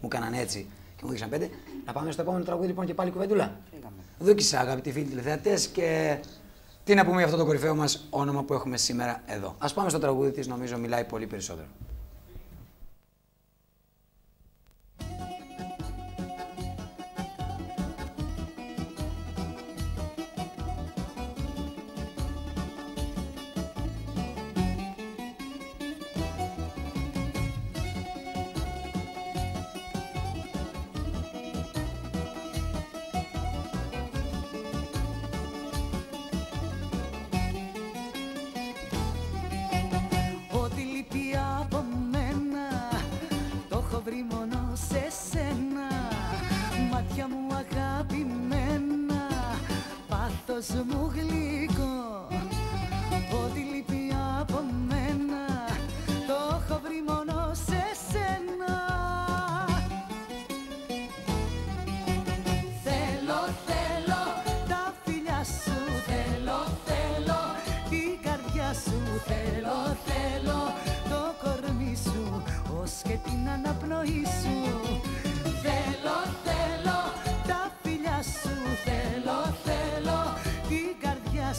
μου έκαναν έτσι και μου δείξαν πέντε. Να πάμε στο επόμενο τραγούδι λοιπόν και πάλι κουβεντούλα. Δούκησα αγαπητοί φίλοι τηλεθεατές και τι να πούμε για αυτό το κορυφαίο μας όνομα που έχουμε σήμερα εδώ. Α πάμε στο τραγούδι της, νομίζω μιλάει πολύ περισσότερο. Μάτια μου αγαπημένα Πάθος μου γλυκό. Ό,τι λείπει από μένα Το έχω βρει μόνο σε σένα. Θέλω, θέλω τα φιλιά σου Θέλω, θέλω την καρδιά σου. Θέλω, θέλω το κορμί σου Ως και την αναπνοή σου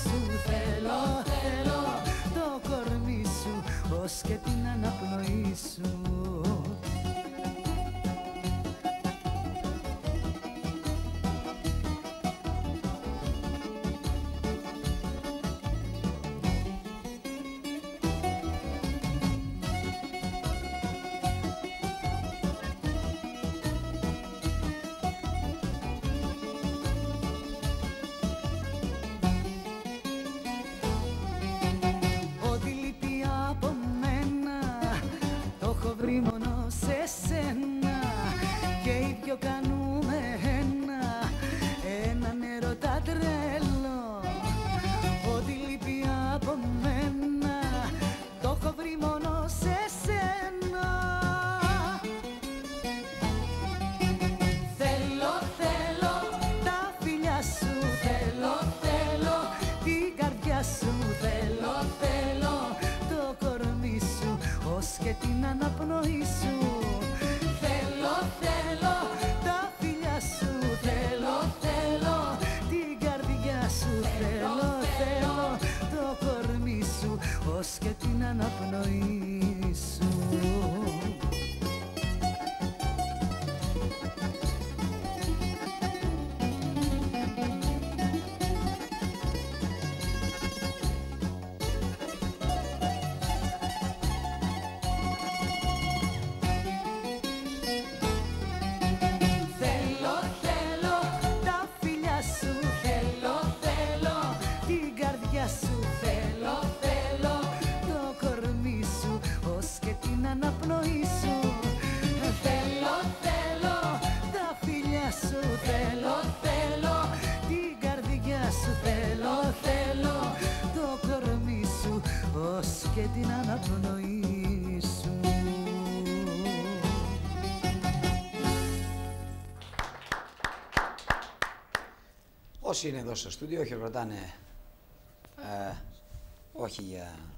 σου Θέλω, θέλω το κορμί σου Ως και την αναπνοή σου την αναπνοή σου Θέλω, θέλω τα φιλιά σου. Θέλω, θέλω την καρδιά σου. Θέλω, θέλω το κορμί σου Ως και την αναπνοή σου Όσοι είναι εδώ στο στούντιο χειροκροτάνε ε, όχι για